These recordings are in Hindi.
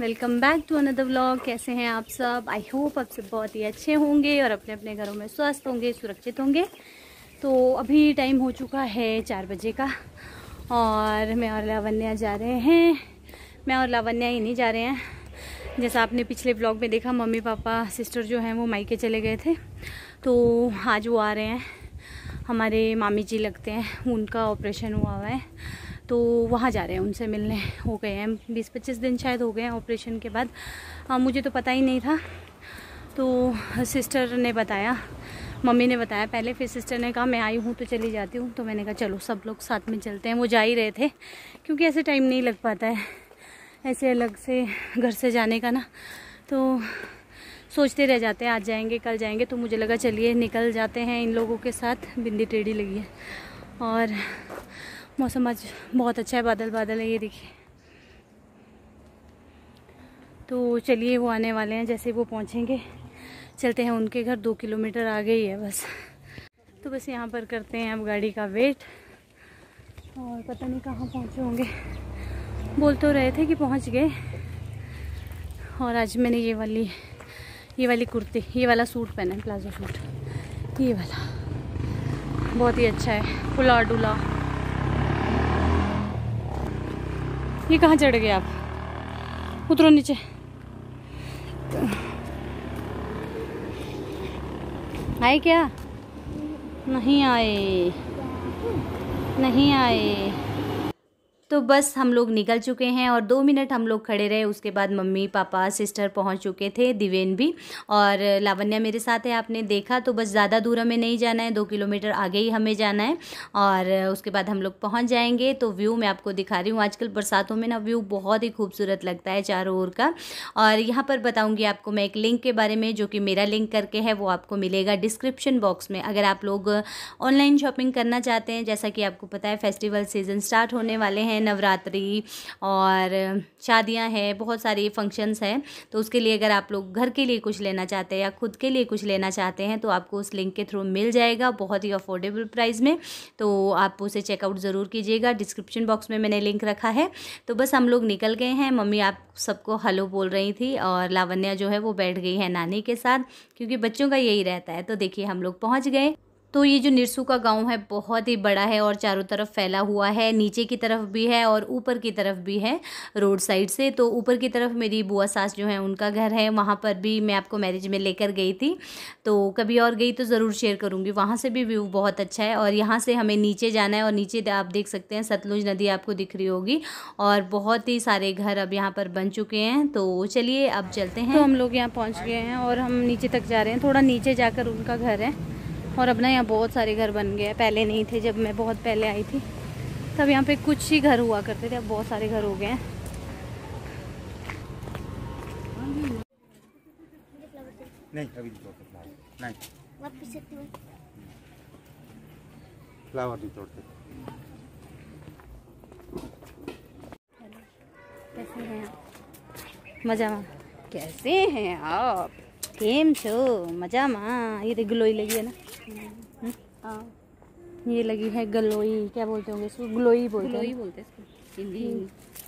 Welcome back to another vlog कैसे हैं आप सब? आई होप आप सब बहुत ही अच्छे होंगे और अपने अपने घरों में स्वस्थ होंगे सुरक्षित होंगे। तो अभी टाइम हो चुका है चार बजे का। और मैं और लावण्या जा रहे हैं। मैं और लावण्या ही नहीं जा रहे हैं। जैसा आपने पिछले ब्लॉग में देखा मम्मी पापा सिस्टर जो हैं वो मायके चले गए थे। तो आज वो आ रहे हैं। हमारे मामी जी लगते हैं। उनका ऑपरेशन हुआ हुआ है। तो वहाँ जा रहे हैं उनसे मिलने। हो गए हैं। बीस पच्चीस दिन शायद हो गए हैं ऑपरेशन के बाद। आ, मुझे तो पता ही नहीं था। तो सिस्टर ने बताया मम्मी ने बताया, पहले फिर सिस्टर ने कहा, मैं आई हूँ तो चली जाती हूँ। तो मैंने कहा, चलो, सब लोग साथ में चलते हैं। वो जा ही रहे थे, क्योंकि ऐसे टाइम नहीं लग पाता है, ऐसे अलग से घर से जाने का ना। तो सोचते रह जाते हैं, आज जाएँगे, कल जाएँगे। तो मुझे लगा, चलिए, निकल जाते हैं इन लोगों के साथ। बिंदी टेढ़ी लगी है। और मौसम आज बहुत अच्छा है बादल बादल है, ये देखिए। तो चलिए, वो आने वाले हैं जैसे वो पहुँचेंगे। चलते हैं, उनके घर दो किलोमीटर आगे ही है बस। तो बस यहाँ पर करते हैं अब गाड़ी का वेट। और पता नहीं कहाँ पहुँचे होंगे। बोल तो रहे थे कि पहुँच गए। और आज मैंने ये वाली ये वाली कुर्ती, ये वाला सूट पहना है, प्लाजो सूट। ये वाला। बहुत ही अच्छा है, फुला डुला। ये कहाँ चढ़ गए आप? उतरो नीचे। आए क्या? नहीं आए। नहीं आए। तो बस हम लोग निकल चुके हैं और दो मिनट हम लोग खड़े रहे। उसके बाद मम्मी, पापा, सिस्टर पहुँच चुके थे, दिवेन भी। और लावण्या मेरे साथ है, आपने देखा तो बस ज़्यादा दूर हमें नहीं जाना है, दो किलोमीटर आगे ही हमें जाना है। और उसके बाद हम लोग पहुँच जाएँगे तो व्यू मैं आपको दिखा रही हूँ। आजकल बरसातों में ना व्यू बहुत ही खूबसूरत लगता है चारों ओर का। और यहाँ पर बताऊँगी आपको मैं एक लिंक के बारे में, जो कि मेरा लिंक करके है, वो आपको मिलेगा डिस्क्रिप्शन बॉक्स में। अगर आप लोग ऑनलाइन शॉपिंग करना चाहते हैं, जैसा कि आपको पता है, फेस्टिवल सीज़न स्टार्ट होने वाले हैं हैं, नवरात्रि और शादियाँ हैं, बहुत सारे फ़ंक्शंस हैं। तो उसके लिए अगर आप लोग घर के लिए कुछ लेना चाहते हैं या खुद के लिए कुछ लेना चाहते हैं तो आपको उस लिंक के थ्रू मिल जाएगा बहुत ही अफोर्डेबल प्राइस में। तो आप उसे चेकआउट ज़रूर कीजिएगा। डिस्क्रिप्शन बॉक्स में मैंने लिंक रखा है। तो बस हम लोग निकल गए हैं। मम्मी, आप सबको हलो बोल रही थी और लावण्या जो है वो बैठ गई है नानी के साथ, क्योंकि बच्चों का यही रहता है। तो देखिए हम लोग पहुँच गए। तो ये जो निरसू का गाँव है, बहुत ही बड़ा है और चारों तरफ़ फैला हुआ है, नीचे की तरफ़ भी है और ऊपर की तरफ़ भी है रोड साइड से। तो ऊपर की तरफ़ मेरी बुआ सास जो है, उनका घर है, वहाँ पर भी मैं आपको मैरिज में लेकर गई थी। तो कभी और गई तो ज़रूर शेयर करूँगी। वहाँ से भी व्यू बहुत अच्छा है और यहाँ से हमें नीचे जाना है और नीचे आप देख सकते हैं सतलुज नदी आपको दिख रही होगी और बहुत ही सारे घर अब यहाँ पर बन चुके हैं। तो चलिए अब चलते हैं। तो हम लोग यहाँ पहुँच गए हैं और हम नीचे तक जा रहे हैं। थोड़ा नीचे जाकर उनका घर है। और अब ना यहाँ बहुत सारे घर बन गए हैं। पहले नहीं थे जब मैं बहुत पहले आई थी। तब यहाँ पे कुछ ही घर हुआ करते थे अब बहुत सारे घर हो गए हैं। नहीं अभी नहीं तोड़ते फ्लावर नहीं। वापस फ्लावर नहीं तोड़ते। कैसे हैं आप? मज़ा में? कैसे हैं आप? केम छो मज़ा में ये ग्लोई लगी है ना? हाँ ये लगी है गलोई क्या बोलते होंगे इसको ग्लोई बोलते लोई हैं बोलते हैं हिंदी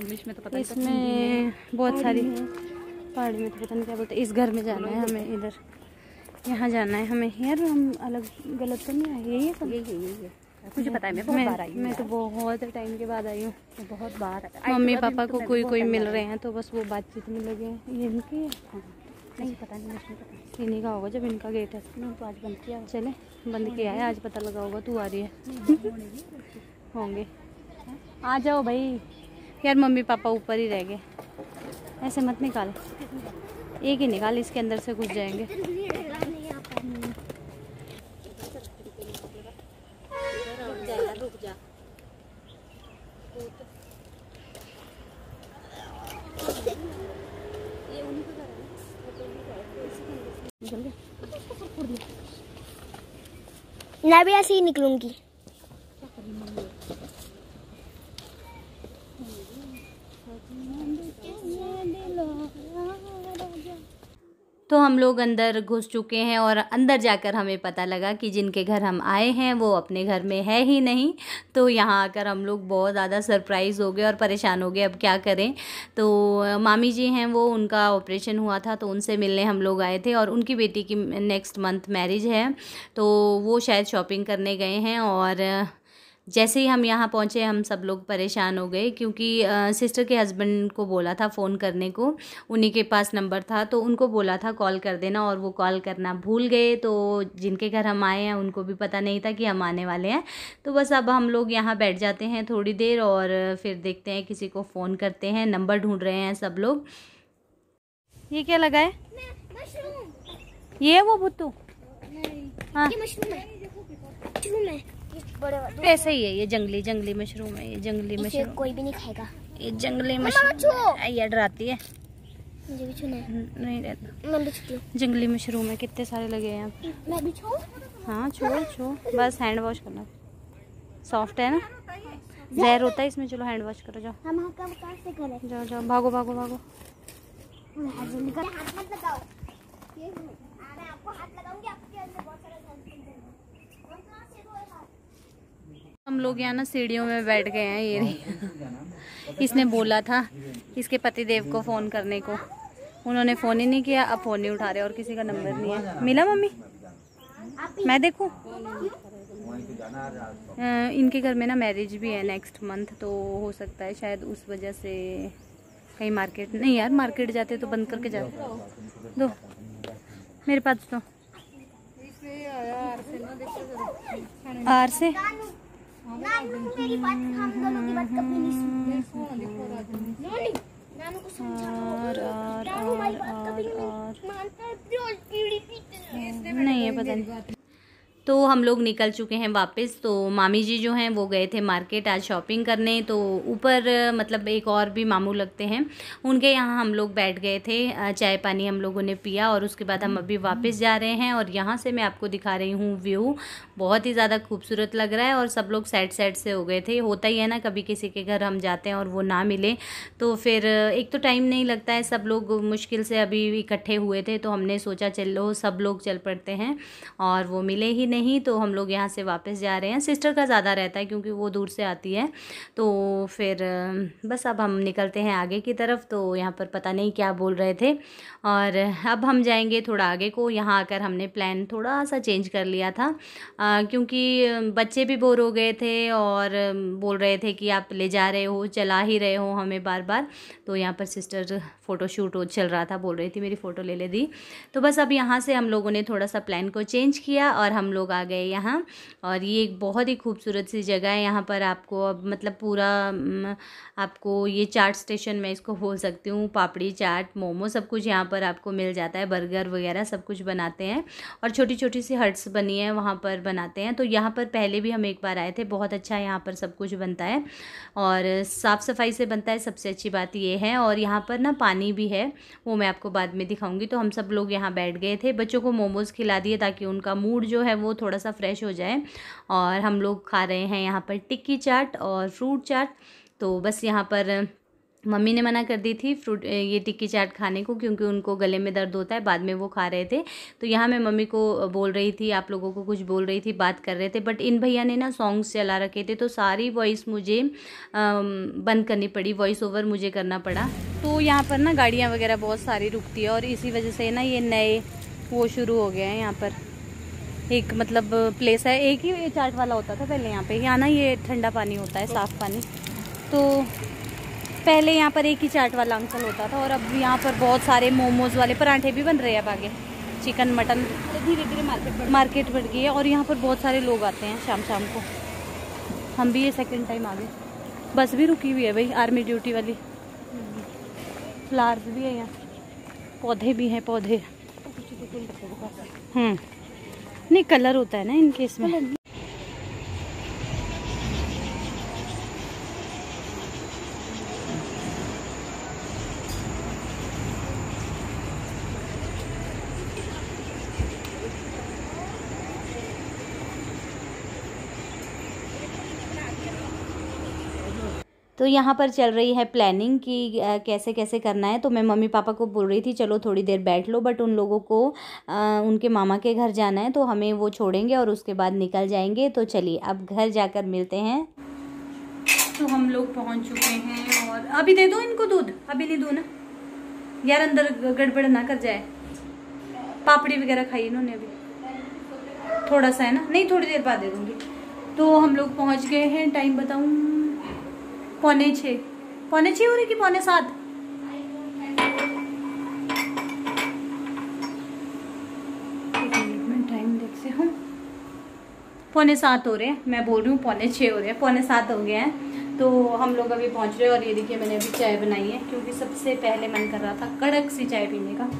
इंग्लिश में तो पता नहीं इसमें बहुत सारी पहाड़ी में तो पता नहीं क्या बोलते इस घर में जाना है हमें इधर यहाँ जाना है हमें यार हम अलग गलत तो नहीं आए यही है सब यही है यही है मुझे पता है मैं बहुत बार आई मैं तो बहुत टाइम के बाद आई हूँ मैं बहुत बार मम्मी पापा को कोई कोई मिल रहे हैं तो बस वो बातचीत में लगे हैं ये इनके। नहीं पता नहीं मुझे पता। इन्हीं का होगा जब इनका गेट है। नहीं तो आज बंद किया। चले बंद किया है आज पता लगा होगा तू आ रही है। होंगे। आ जाओ भाई। यार मम्मी पापा ऊपर ही रह गए। ऐसे मत निकाल। एक ही निकाल इसके अंदर से घुस जाएँगे। मैं भी ऐसे ही निकलूँगी। तो हम लोग अंदर घुस चुके हैं और अंदर जाकर हमें पता लगा कि जिनके घर हम आए हैं, वो अपने घर में है ही नहीं। तो यहाँ आकर हम लोग बहुत ज़्यादा सरप्राइज़ हो गए और परेशान हो गए, अब क्या करें? तो मामी जी हैं, वो उनका ऑपरेशन हुआ था तो उनसे मिलने हम लोग आए थे और उनकी बेटी की नेक्स्ट मंथ मैरिज है। तो वो शायद शॉपिंग करने गए हैं और जैसे ही हम यहाँ पहुँचे हम सब लोग परेशान हो गए क्योंकि आ, सिस्टर के हस्बैंड को बोला था फ़ोन करने को उन्हीं के पास नंबर था तो उनको बोला था कॉल कर देना और वो कॉल करना भूल गए तो जिनके घर हम आए हैं उनको भी पता नहीं था कि हम आने वाले हैं। तो बस अब हम लोग यहाँ बैठ जाते हैं थोड़ी देर और फिर देखते हैं किसी को फ़ोन करते हैं नंबर ढूंढ रहे हैं सब लोग। ये क्या लगा है? ये वो भुट्टू? हाँ। ये मशरूम है। मशरूम है। ये बड़े ऐसे ही है ये जंगली जंगली मशरूम है ये जंगली मशरूम। कोई भी नहीं खाएगा। ये जंगली मशरूम। ये डराती है। मुझे भी छूना नहीं रहता। मैं भी छूती हूँ। जंगली मशरूम है कितने सारे लगे हैं यहाँ मैं भी छू हाँ छो छो बस हैंड वॉश करना। सॉफ्ट है ना? जहर होता है इसमें चलो हैंड वॉश करो जाओ। हम हाँ से करें जाओ जाओ भागो भागो भागो। हाथ मत लगाओ ये मैं आपको हाथ लगाऊँगी आपके अंदर बहुत सारा हम कहाँ से रोए हाथ हम लोग यहाँ ना सीढ़ियों में बैठ गए हैं ये इसने बोला था इसके पतिदेव को फ़ोन करने को। उन्होंने फ़ोन ही नहीं किया अब फ़ोन नहीं उठा रहे और किसी का नंबर नहीं है। मिला मम्मी? मैं देखूँ? इनके घर में ना मैरिज भी है नेक्स्ट मंथ तो हो सकता है शायद उस वजह से कहीं मार्केट नहीं यार मार्केट जाते तो बंद करके जाते। दो मेरे पास तो आर से नानू मेरी बात हम दोनों की बात कभी नहीं सुनते। नानू को समझाओ। आर आर नानू हमारी बात कभी नहीं मानता है। रोज बीड़ी पीते हैं नहीं है पता नहीं। तो हम लोग निकल चुके हैं वापस। तो मामी जी जो हैं वो गए थे मार्केट आज शॉपिंग करने। तो ऊपर मतलब एक और भी मामू लगते हैं, उनके यहाँ हम लोग बैठ गए थे। चाय पानी हम लोगों ने पिया और उसके बाद हम अभी वापस जा रहे हैं और यहाँ से मैं आपको दिखा रही हूँ व्यू। बहुत ही ज़्यादा खूबसूरत लग रहा है और सब लोग साइड साइड से हो गए थे। होता ही है ना, कभी किसी के घर हम जाते हैं और वो ना मिले। तो फिर, एक तो टाइम नहीं लगता है, सब लोग मुश्किल से अभी इकट्ठे हुए थे। तो हमने सोचा, चलो सब लोग चल पड़ते हैं और वो मिले ही नहीं तो हम लोग यहाँ से वापस जा रहे हैं। सिस्टर का ज़्यादा रहता है क्योंकि वो दूर से आती है। तो फिर बस अब हम निकलते हैं आगे की तरफ़। तो यहाँ पर पता नहीं क्या बोल रहे थे। और अब हम जाएँगे थोड़ा आगे को। यहाँ आकर हमने प्लान थोड़ा सा चेंज कर लिया था। क्योंकि बच्चे भी बोर हो गए थे और बोल रहे थे कि आप ले जा रहे हो, चला ही रहे हो हमें बार बार तो यहाँ पर सिस्टर फ़ोटो शूट चल रहा था, बोल रही थी, मेरी फ़ोटो ले ले दी। तो बस अब यहाँ से हम लोगों ने थोड़ा सा प्लान को चेंज किया और हम लोग आ गए यहाँ और ये एक बहुत ही खूबसूरत सी जगह है यहाँ पर आपको अब मतलब पूरा आपको ये चाट स्टेशन मैं इसको बोल सकती हूँ, पापड़ी चाट, मोमो सब कुछ यहाँ पर आपको मिल जाता है, बर्गर वगैरह सब कुछ बनाते हैं और छोटी छोटी सी हट्स बनी है वहाँ पर बनाते हैं। तो यहाँ पर पहले भी हम एक बार आए थे, बहुत अच्छा यहाँ पर सब कुछ बनता है और साफ़ सफ़ाई से बनता है, सबसे अच्छी बात ये है और यहाँ पर ना पानी भी है, वो मैं आपको बाद में दिखाऊँगी। तो हम सब लोग यहाँ बैठ गए थे, बच्चों को मोमोज़ खिला दिए ताकि उनका मूड जो है वो थोड़ा सा फ्रेश हो जाए। और हम लोग खा रहे हैं यहाँ पर टिक्की चाट और फ्रूट चाट। तो बस यहाँ पर मम्मी ने मना कर दी थी फ्रूट, ये टिक्की चाट खाने को क्योंकि उनको गले में दर्द होता है, बाद में वो खा रहे थे। तो यहाँ मैं मम्मी को बोल रही थी, आप लोगों को कुछ बोल रही थी, बात कर रहे थे। बट इन भैया ने ना सॉन्ग्स चला रखे थे तो सारी वॉइस मुझे बंद करनी पड़ी, वॉइस ओवर मुझे करना पड़ा। तो यहाँ पर ना गाड़ियाँ वगैरह बहुत सारी रुकती है और इसी वजह से ना ये नए वो शुरू हो गए हैं यहाँ पर। एक मतलब प्लेस है। एक ही चाट वाला होता था पहले यहाँ पे। यहाँ ना ये ठंडा पानी होता है साफ़ पानी। तो पहले यहाँ पर एक ही चाट वाला अंकल होता था और अब यहाँ पर बहुत सारे मोमोज वाले पराठे भी बन रहे हैं अब आगे। चिकन मटन धीरे धीरे मार्केट मार्केट बढ़ गई है और यहाँ पर बहुत सारे लोग आते हैं शाम शाम को। हम भी ये सेकेंड टाइम आ गए। बस भी रुकी हुई है भाई आर्मी ड्यूटी वाली। फ्लावर्स भी है यहाँ। पौधे भी हैं पौधे। हम्म। नहीं कलर होता है ना इनके इसमें। तो यहाँ पर चल रही है प्लानिंग कि कैसे कैसे करना है। तो मैं मम्मी पापा को बोल रही थी चलो थोड़ी देर बैठ लो बट उन लोगों को अ, उनके मामा के घर जाना है तो हमें वो छोड़ेंगे और उसके बाद निकल जाएँगे। तो चलिए अब घर जाकर मिलते हैं। तो हम लोग पहुँच चुके हैं और अभी दे दो इनको दूध। अभी नहीं दो ना। यार अंदर गड़बड़ ना कर जाए। पापड़ी वगैरह खाई इन्होंने अभी। थोड़ा सा है ना? नहीं थोड़ी देर बाद दे दूँगी। तो हम लोग पहुँच गए हैं। टाइम बताऊँ? पौने छः। पौने छः हो रही कि पौने सात? टाइम देख से हूँ। पौने सात हो रहे हैं। मैं बोल रही हूँ पौने छः हो रहे हैं। पौने सात हो गए हैं। तो हम लोग अभी पहुँच रहे हैं और ये देखिए मैंने अभी चाय बनाई है क्योंकि सबसे पहले मन कर रहा था कड़क सी चाय पीने का।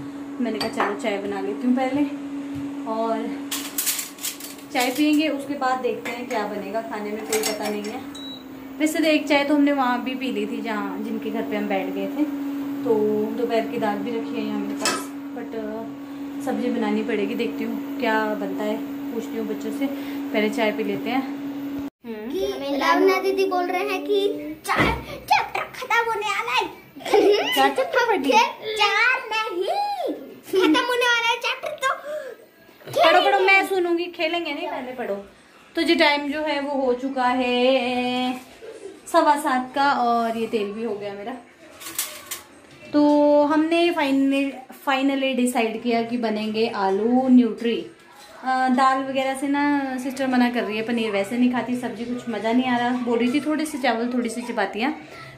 मैंने कहा चलो चाय बना लेती हूँ पहले। और चाय पियेंगे उसके बाद देखते हैं क्या बनेगा। खाने में कोई पता नहीं है। वैसे तो एक चाय तो हमने वहाँ भी पी ली थी जहाँ जिनके घर पे हम बैठ गए थे। तो दोपहर की दाल भी रखी है यहाँ मेरे पास बट सब्ज़ी बनानी पड़ेगी देखती हूँ क्या बनता है पूछती हूँ बच्चों से। पहले चाय पी लेते हैं। कि दीदी बोल रहे हैं कि चार चैप्टर खत्म होने वाला है। चार चैप्टर चार नहीं खत्म होने वाला है चैप्टर तो। पढ़ो पढ़ो मैं सुनूँगी खेलेंगे नहीं पहले पढ़ो। तो जी टाइम जो है वो हो चुका है। सवा सात का और ये तेल भी हो गया मेरा। तो हमने फाइनली फाइनली डिसाइड किया कि बनेंगे आलू न्यूट्री अ, दाल वगैरह से ना सिस्टर मना कर रही है पनीर वैसे नहीं खाती सब्ज़ी कुछ मज़ा नहीं आ रहा। बोल रही थी थोड़ी सी चावल थोड़ी सी चपातियाँ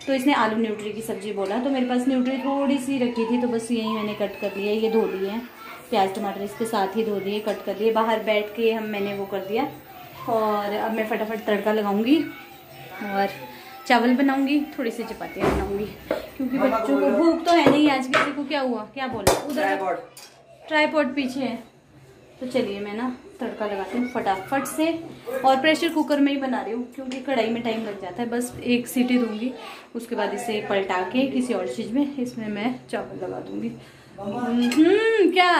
तो इसने आलू न्यूट्री की सब्ज़ी बोला। तो मेरे पास न्यूट्री थोड़ी सी रखी थी तो बस यही मैंने कट कर लिया ये धो लिए हैं। प्याज टमाटर इसके साथ ही धो दिए कट कर लिए। बाहर बैठ के हम मैंने वो कर दिया। और अब मैं फटाफट तड़का लगाऊँगी। और चावल बनाऊँगी थोड़ी सी चपातियाँ बनाऊँगी क्योंकि बच्चों को भूख तो है नहीं आज किसी को क्या हुआ क्या बोला? उधर ट्राईपॉड पीछे है। तो चलिए मैं ना तड़का लगाती हूँ फटाफट से और प्रेशर कुकर में ही बना रही हूँ क्योंकि कढ़ाई में टाइम लग जाता है बस एक सीटी दूँगी उसके बाद इसे पलटा के किसी और चीज़ में इसमें मैं चावल लगा दूँगी। हम्म, क्या?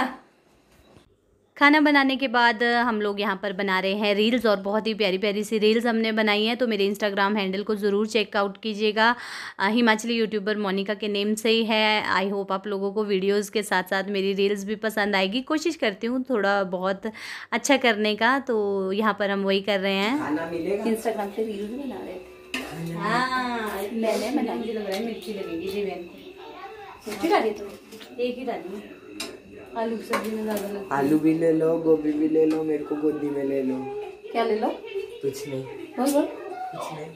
खाना बनाने के बाद हम लोग यहाँ पर बना रहे हैं रील्स और बहुत ही प्यारी प्यारी सी रील्स हमने बनाई हैं। तो मेरे इंस्टाग्राम हैंडल को ज़रूर चेकआउट कीजिएगा। हिमाचली यूट्यूबर मोनिका के नेम से ही है। आई होप आप लोगों को वीडियोस के साथ साथ मेरी रील्स भी पसंद आएगी। कोशिश करती हूँ थोड़ा बहुत अच्छा करने का। तो यहाँ पर हम वही कर रहे हैं। इंस्टाग्राम पे रील्स बना रहे थे। हाँ मैंने बनाई लग रहा है मिर्ची लगेगी जी बहन मिर्ची डाली तुमने एक ही डाली है। आलू की सब्ज़ी में ज़्यादा आलू भी ले लो गोभी भी ले लो मेरे को गोदी में ले लो। क्या ले लो? कुछ नहीं। बोल बोल।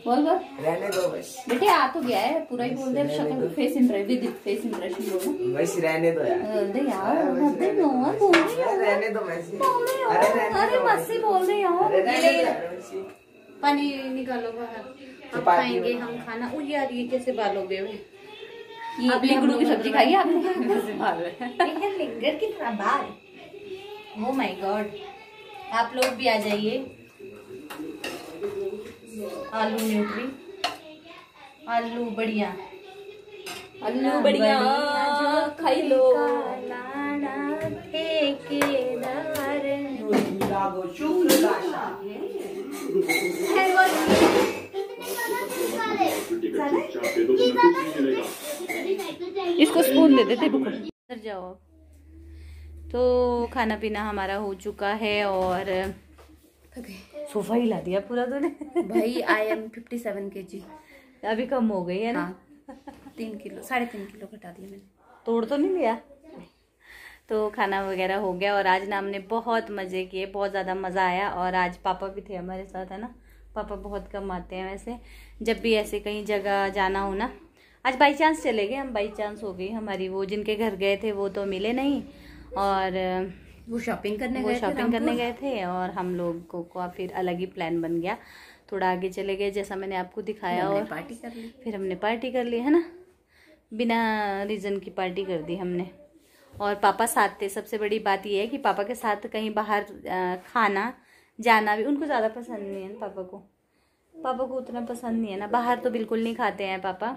बोल बोल। रहने दो बस। बेटे आ तो गया है पूरा ही बोल दे शक्ल face impression with face impression बोलो बस रहने दो यार। अरे यार यार बोल रही अरे हूँ रहने दो मैसी बोल अरे अरे दो मस्सी बोल रही हूँ अरे रहने दो पानी निकालो बाहर। अब खाएँगे हम खाना। ओ यार ये कैसे बाल हो गए ये लिंगड़ू की सब्ज़ी खाई आपने हैं है? लिंगर की तरह बाल ओ माय गॉड आप लोग भी आ जाइए। आलू न्यूट्री। आलू बढ़िया। आलू बढ़िया खाई लो। इसको स्पून दे देते जाओ। तो खाना पीना हमारा हो चुका है और सोफा ही ला दिया पूरा तूने। भाई आई एम फिफ्टी सेवन के जी अभी कम हो गई है ना? हाँ। तीन किलो साढ़े तीन किलो घटा दिया मैंने। तोड़ तो नहीं लिया? तो खाना वगैरह हो गया और आज ना हमने बहुत मज़े किए बहुत ज़्यादा मज़ा आया और आज पापा भी थे हमारे साथ है ना? पापा बहुत कम आते हैं वैसे जब भी ऐसे कहीं जगह जाना हो ना। आज बाई चांस चले गए हम बाई चांस हो गई हमारी वो जिनके घर गए थे वो तो मिले नहीं। और वो शॉपिंग करने वो गए शॉपिंग करने गए थे और हम लोगों का फिर अलग ही प्लान बन गया। थोड़ा आगे चले गए जैसा मैंने आपको दिखाया और पार्टी कर ली। फिर हमने पार्टी कर ली है ना? बिना रीज़न की पार्टी कर दी हमने। और पापा साथ थे। सबसे बड़ी बात यह है कि पापा के साथ कहीं बाहर खाना जाना भी, उनको ज़्यादा पसंद नहीं है ना पापा को। पापा को उतना पसंद नहीं है ना। बाहर तो बिल्कुल नहीं खाते हैं पापा।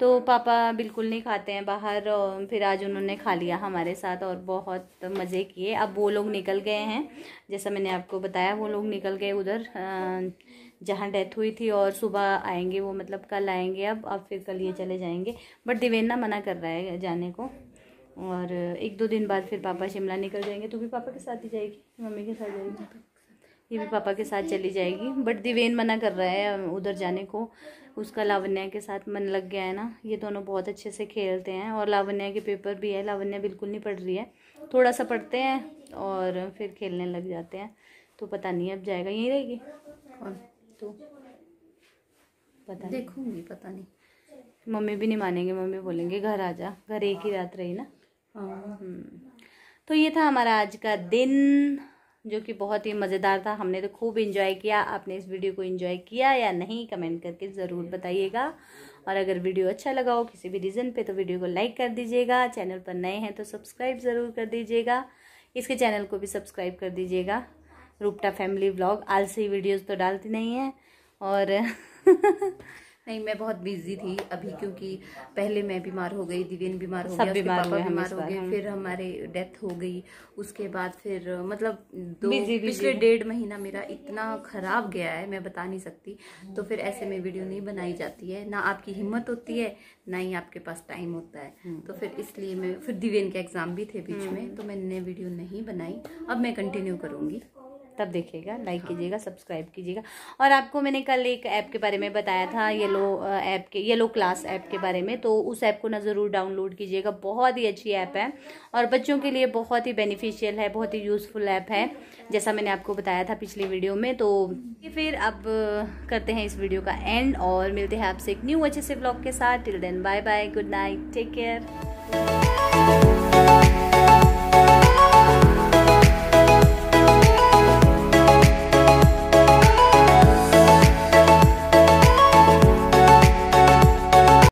तो पापा बिल्कुल नहीं खाते हैं बाहर और फिर आज उन्होंने खा लिया हमारे साथ और बहुत मज़े किए। अब वो लोग निकल गए हैं। जैसा मैंने आपको बताया, वो लोग निकल गए उधर। जहाँ डेथ हुई थी और सुबह आएँगे, वो मतलब कल आएँगे अब अब फिर कल ये चले जाएँगे। बट दिवेन्ना मना कर रहा है जाने को। और एक दो दिन बाद फिर पापा शिमला निकल जाएँगे। तो भी पापा के साथ ही जाएगी, मम्मी के साथ जाएगी। ये भी पापा के साथ चली जाएगी। बट दिवेन मना कर रहा है उधर जाने को। उसका लावण्या के साथ मन लग गया है ना। ये दोनों बहुत अच्छे से खेलते हैं और लावण्या के पेपर भी है। लावण्या बिल्कुल नहीं पढ़ रही है। थोड़ा सा पढ़ते हैं और फिर खेलने लग जाते हैं। तो पता नहीं अब जाएगा यहीं रहेगी। और तो पता नहीं। देखूँगी पता नहीं। मम्मी भी नहीं मानेंगे मम्मी बोलेंगे घर आ जा। घर एक ही रात रही ना? हाँ। हम्म। तो ये था हमारा आज का दिन। जो कि बहुत ही मज़ेदार था। हमने तो खूब इन्जॉय किया। आपने इस वीडियो को इन्जॉय किया या नहीं कमेंट करके ज़रूर बताइएगा। और अगर वीडियो अच्छा लगा हो किसी भी रीज़न पे तो वीडियो को लाइक कर दीजिएगा। चैनल पर नए हैं तो सब्सक्राइब ज़रूर कर दीजिएगा। इसके चैनल को भी सब्सक्राइब कर दीजिएगा। रूपटा फैमिली व्लॉग आलसी वीडियोज़ तो डालती नहीं है। और नहीं मैं बहुत बिज़ी थी अभी क्योंकि पहले मैं बीमार हो गई दिव्यन बीमार हो गया बीमार पापा बीमार हो गए फिर हमारे डेथ हो गई उसके बाद फिर मतलब दो। पिछले डेढ़ महीना मेरा इतना खराब गया है मैं बता नहीं सकती। तो फिर ऐसे में वीडियो नहीं बनाई जाती है ना आपकी हिम्मत होती है ना ही आपके पास टाइम होता है। हम्म। तो फिर इसलिए मैं फिर दिव्यन के एग्ज़ाम भी थे बीच में तो मैंने वीडियो नहीं बनाई। अब मैं कंटिन्यू करूँगी। तब देखिएगा लाइक कीजिएगा सब्सक्राइब कीजिएगा। और आपको मैंने कल एक ऐप के बारे में बताया था येलो ऐप के येलो क्लास ऐप के बारे में तो उस ऐप को ना ज़रूर डाउनलोड कीजिएगा। बहुत ही अच्छी ऐप है और बच्चों के लिए बहुत ही बेनिफिशियल है बहुत ही यूज़फुल ऐप है जैसा मैंने आपको बताया था पिछली वीडियो में। तो फिर अब करते हैं इस वीडियो का एंड और मिलते हैं आपसे एक न्यू अच्छे से ब्लॉग के साथ। Till then bye bye good night take care